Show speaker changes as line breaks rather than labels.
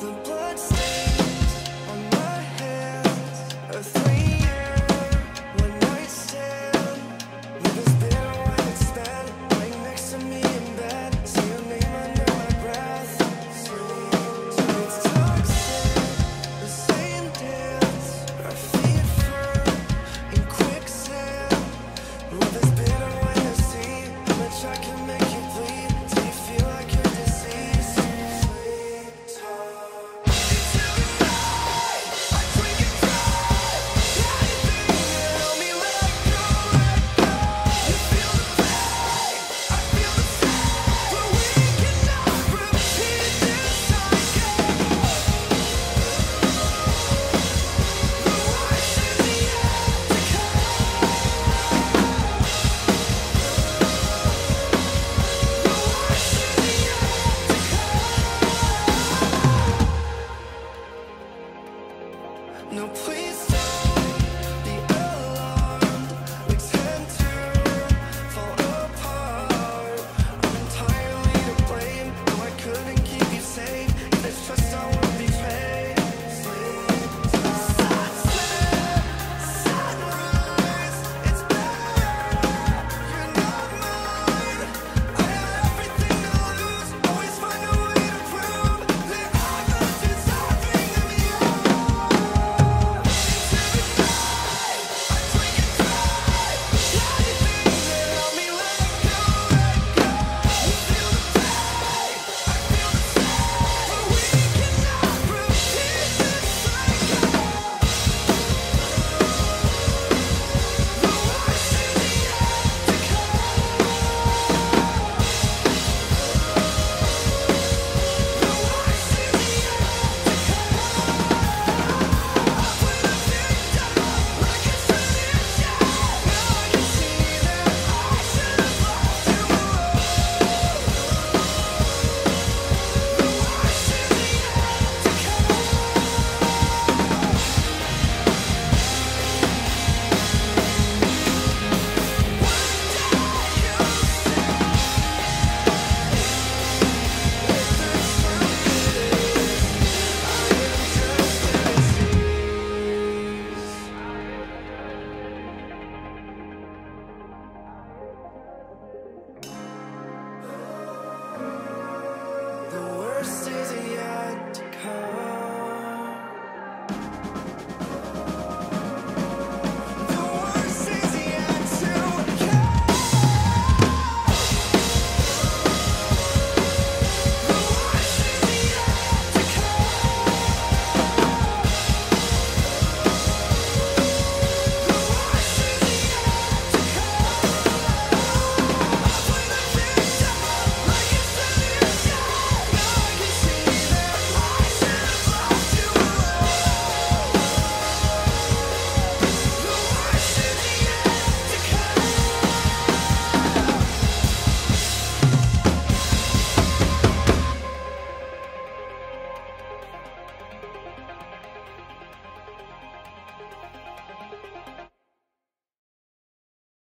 The blood no, please. worst is yet to come.